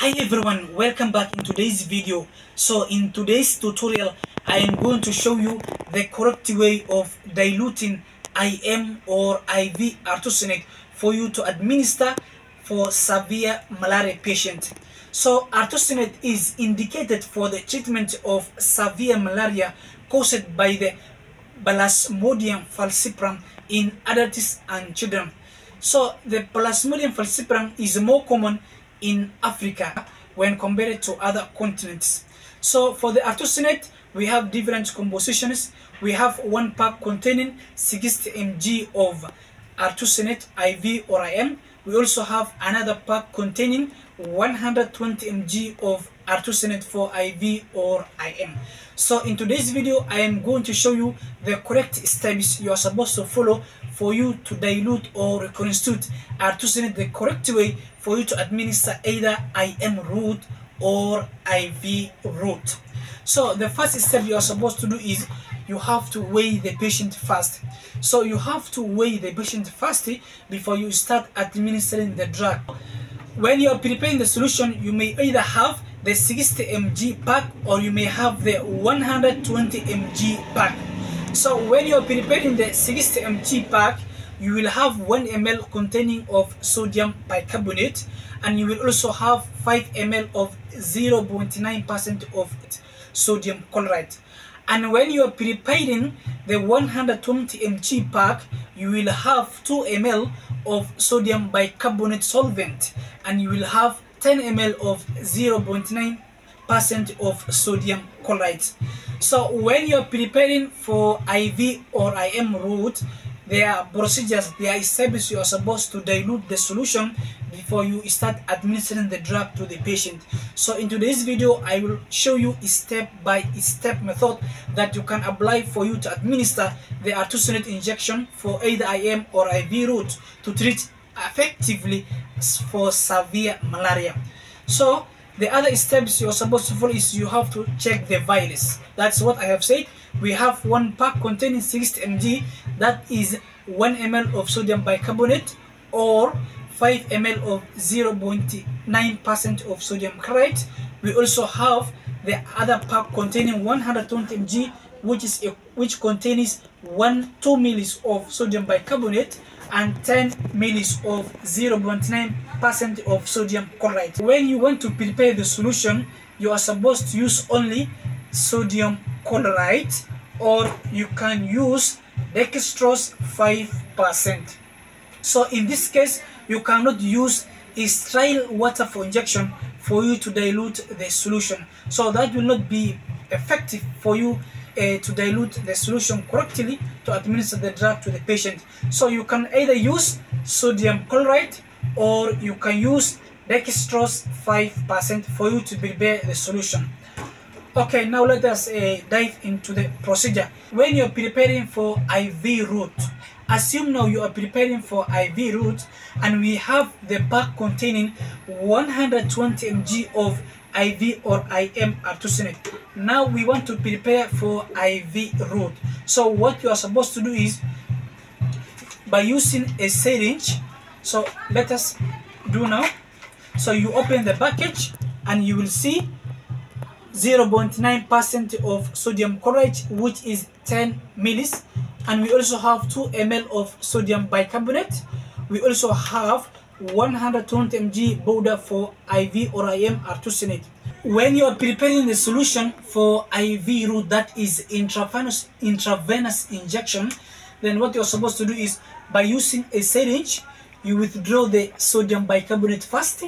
Hi everyone, welcome back in today's video. So in today's tutorial, I am going to show you the correct way of diluting IM or IV artesunate for you to administer for severe malaria patient. So artesunate is indicated for the treatment of severe malaria caused by the Plasmodium falciparum in adults and children. So the Plasmodium falciparum is more common in Africa when compared to other continents. So for the artesunate, we have different compositions. We have one pack containing 60 mg of artesunate IV or IM. We also have another pack containing 120 mg of artesunate for IV or IM. So in today's video, I am going to show you the correct steps you are supposed to follow for you to dilute or reconstitute artesunate the correct way for you to administer either IM route or IV route. So the first step you are supposed to do is you have to weigh the patient first. So you have to weigh the patient first before you start administering the drug. When you are preparing the solution, you may either have the 60 mg pack or you may have the 120 mg pack. So when you're preparing the 60 mg pack, you will have 1 ml containing of sodium bicarbonate and you will also have 5 ml of 0.9% of sodium chloride. And when you are preparing the 120 mg pack, you will have 2 ml of sodium bicarbonate solvent and you will have 10 ml of 0.9 percent of sodium chloride. So when you're preparing for IV or IM route, there are procedures, there are steps you are supposed to dilute the solution before you start administering the drug to the patient. So in today's video, I will show you a step-by-step method that you can apply for you to administer the artesunate injection for either IM or IV route to treat effectively for severe malaria. So the other steps you're supposed to follow is you have to check the virus. That's what I have said. We have one pack containing 60 mg that is 1 ml of sodium bicarbonate or 5 ml of 0.9% of sodium chloride. We also have the other pack containing 120 mg which is a, which contains 1 2 ml of sodium bicarbonate and 10 ml of 0.9% of sodium chloride. When you want to prepare the solution, you are supposed to use only sodium chloride or you can use dextrose 5%. So in this case, you cannot use sterile water for injection for you to dilute the solution. So that will not be effective for you to dilute the solution correctly to administer the drug to the patient. So you can either use sodium chloride or you can use dextrose 5% for you to prepare the solution. Okay, now let us uh, dive into the procedure. When you're preparing for IV route, assume now you are preparing for IV route and we have the pack containing 120 mg of IV or IM artesunate. Now we want to prepare for IV route. So what you are supposed to do is by using a syringe. So let us do now. So you open the package and you will see 0.9% of sodium chloride which is 10 millis and we also have 2 ml of sodium bicarbonate. We also have 120 mg powder for IV or IM artesunate. When you are preparing the solution for IV route that is intravenous, intravenous injection, then what you're supposed to do is by using a syringe, you withdraw the sodium bicarbonate first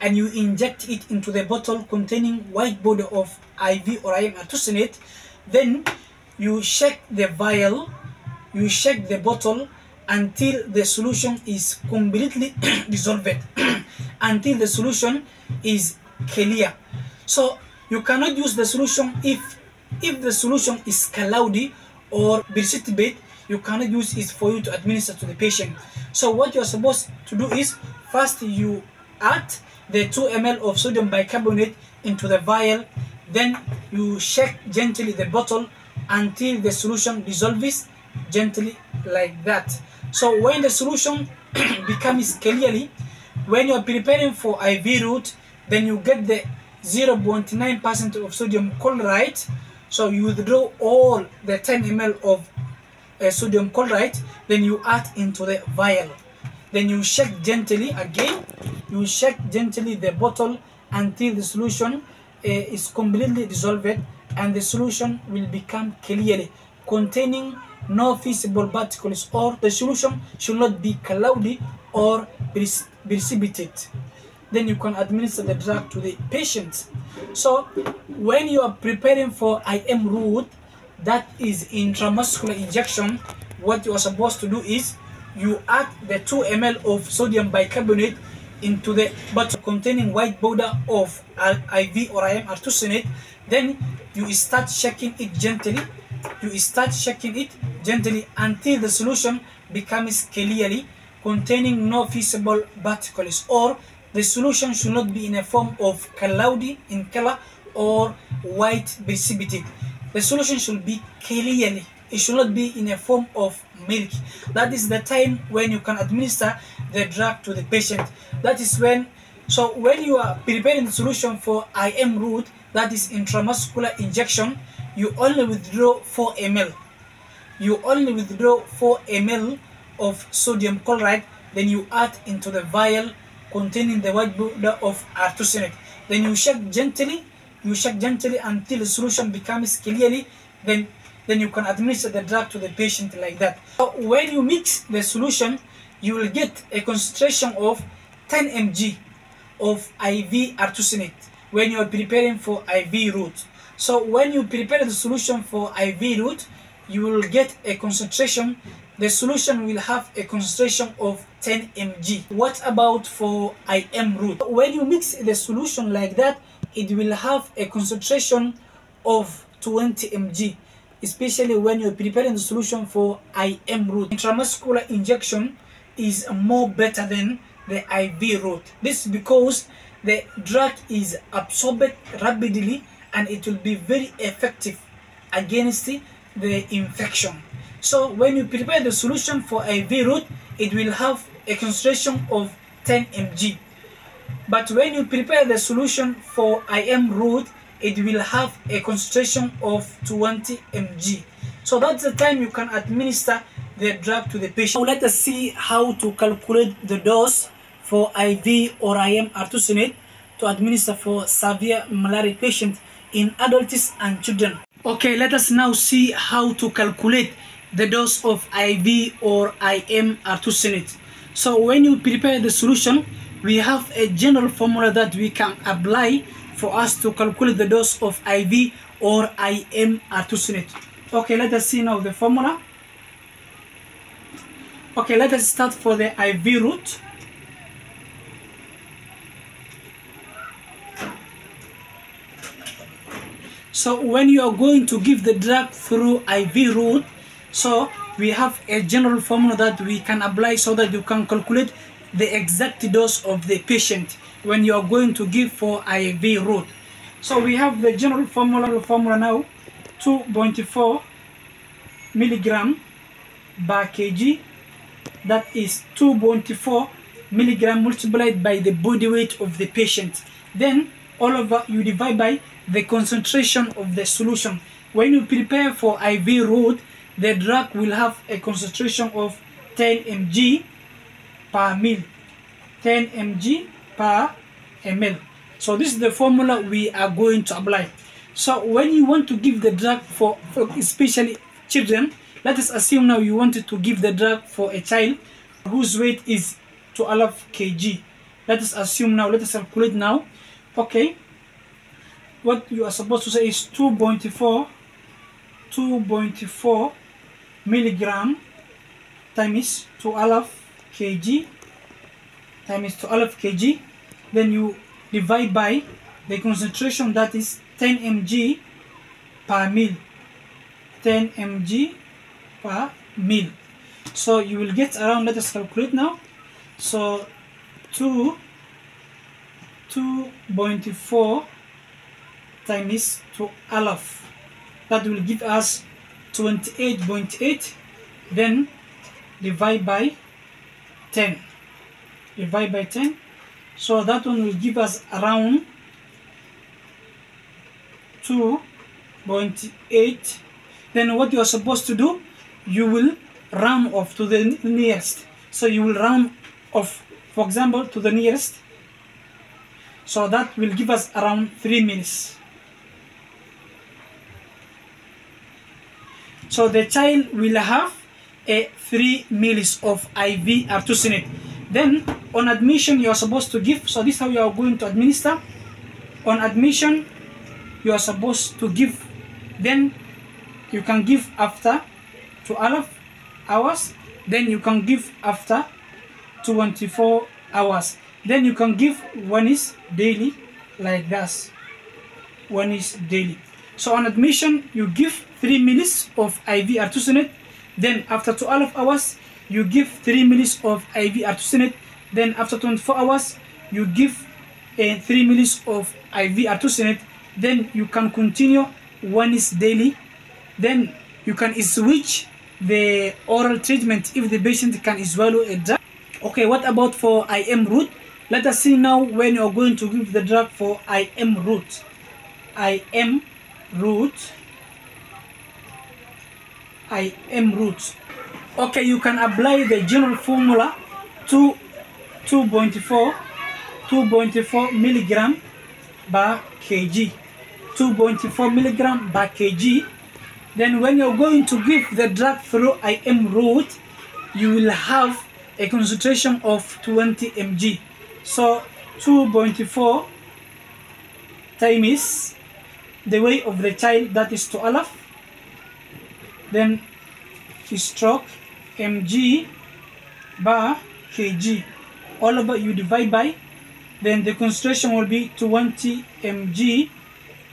and you inject it into the bottle containing white body of IV or IM artesunate. Then you shake the vial, you shake the bottle until the solution is completely dissolved until the solution is clear so you cannot use the solution if if the solution is cloudy or precipitate you cannot use it for you to administer to the patient. So what you're supposed to do is first you add the 2 ml of sodium bicarbonate into the vial then you shake gently the bottle until the solution dissolves gently like that. So when the solution becomes clearly, when you're preparing for IV route, then you get the 0.9% of sodium chloride. So you withdraw all the 10 ml of uh, sodium chloride then you add into the vial. Then you shake gently again. You shake gently the bottle until the solution uh, is completely dissolved and the solution will become clearly containing no visible particles or the solution should not be cloudy or precipitate then you can administer the drug to the patient. So when you are preparing for im route that is intramuscular injection what you are supposed to do is you add the 2 ml of sodium bicarbonate into the bottle containing white powder of IV or IM artesunate. Then you start shaking it gently. You start shaking it gently until the solution becomes clearly containing no visible particles or the solution should not be in a form of cloudy in color or white precipitate. The solution should be clearly. It should not be in a form of milk. That is the time when you can administer the drug to the patient. That is when so when you are preparing the solution for im route that is intramuscular injection you only withdraw 4 ml. You only withdraw 4 ml of sodium chloride then you add into the vial containing the white powder of artesunate then you shake gently you shake gently until the solution becomes clearly then then you can administer the drug to the patient like that. So when you mix the solution you will get a concentration of 10 mg of iv artesunate when you are preparing for iv route. So when you prepare the solution for iv route you will get a concentration the solution will have a concentration of 10 mg what about for im route when you mix the solution like that it will have a concentration of 20 mg especially when you're preparing the solution for IM route. Intramuscular injection is more better than the IV route. This is because the drug is absorbed rapidly and it will be very effective against the infection. So when you prepare the solution for IV route, it will have a concentration of 10 mg. But when you prepare the solution for IM route, it will have a concentration of 20 mg. So that's the time you can administer the drug to the patient. Now let us see how to calculate the dose for IV or IM artesunate to administer for severe malaria patients in adults and children. Okay, let us now see how to calculate the dose of IV or IM artesunate. So when you prepare the solution, we have a general formula that we can apply for us to calculate the dose of IV or IM artesunate. Okay, let us see now the formula. Okay, let us start for the IV route. So when you are going to give the drug through IV route, so we have a general formula that we can apply so that you can calculate the exact dose of the patient when you are going to give for IV route. So we have the general formula formula now 2.4 milligram per kg. That is 2.4 milligram multiplied by the body weight of the patient. Then all over you divide by the concentration of the solution. When you prepare for IV route the drug will have a concentration of 10 mg per mil 10 mg per ml. So this is the formula we are going to apply. So when you want to give the drug for, for especially children let us assume now you wanted to give the drug for a child whose weight is 12 kg. Let us assume now let us calculate now. Okay. What you are supposed to say is 2.4 2.4 milligram times 12 kg times 12 kg. Then you divide by the concentration that is 10 mg per mil. 10 mg per mil. So you will get around let us calculate now. So 2 2.4 times 12 that will give us 28.8 then divide by 10 divide by 10 so that one will give us around 2.8 then what you are supposed to do you will round off to the nearest. So you will round off for example to the nearest. So that will give us around 3 minutes so the child will have a 3 mils of IV artesunate. Then on admission you are supposed to give so this is how you are going to administer. On admission you are supposed to give. Then you can give after 12 hours. Then you can give after 24 hours. Then you can give one is daily like this. One is daily so on admission you give 3 minutes of IV artesunate then after 12 hours you give 3 minutes of IV artesunate then after 24 hours you give a 3 minutes of IV artesunate then you can continue one is daily. Then you can switch the oral treatment if the patient can swallow a drug. Okay what about for IM route? Let us see now when you're going to give the drug for IM route. IM route IM route okay you can apply the general formula to 2.4 2.4 milligram per kg. 2.4 milligram per kg. Then when you're going to give the drug through IM route you will have a concentration of 20 mg. So 2.4 times the weight of the child that is 12 then stroke mg per kg all over you divide by then the concentration will be 20 mg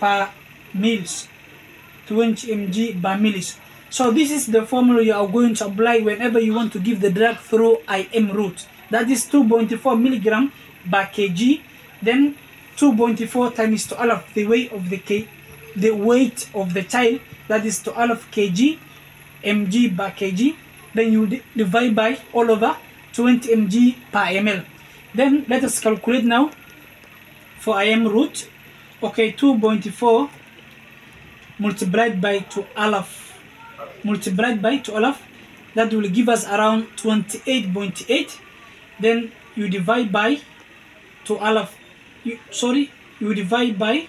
per mils. 20 mg per mils so this is the formula you are going to apply whenever you want to give the drug through IM route. That is 2.4 milligram per kg then 2.4 times 12 the weight of the k the weight of the child that is 12 kg mg per kg then you divide by all over 20 mg per ml. Then let us calculate now for IM route. Okay 2.4 multiplied by 12 multiplied by 12 that will give us around 28.8 then you divide by 12 you, sorry you divide by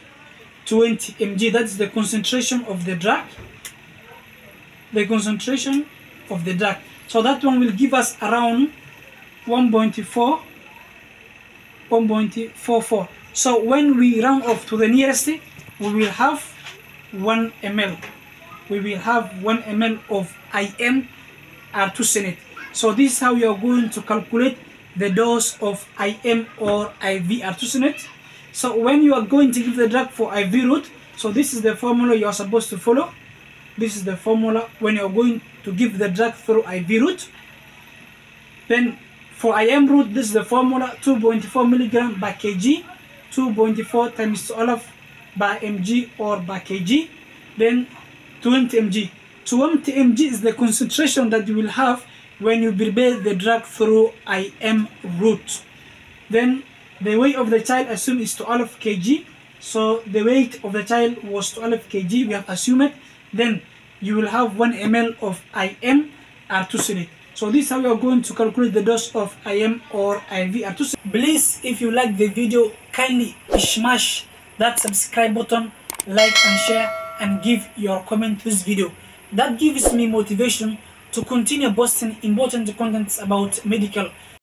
20 mg that is the concentration of the drug. The concentration of the drug. So that one will give us around 1.4 1.44 so when we round off to the nearest we will have 1 ml we will have 1 ml of IM artesunate so this is how you are going to calculate the dose of IM or IV artesunate so when you are going to give the drug for IV route so this is the formula you are supposed to follow. This is the formula when you are going to give the drug through IV route. Then for IM route this is the formula 2.4 milligram by kg 2.4 times 12 by mg or by kg then 20 mg 20 mg is the concentration that you will have when you prepare the drug through IM route. Then the weight of the child assumed is 12 kg. So the weight of the child was 12 kg. We have assumed then you will have 1 ml of IM artesunate so this is how you are going to calculate the dose of IM or IV artesunate please if you like the video kindly smash that subscribe button like and share and give your comment to this video. That gives me motivation to continue posting important contents about medical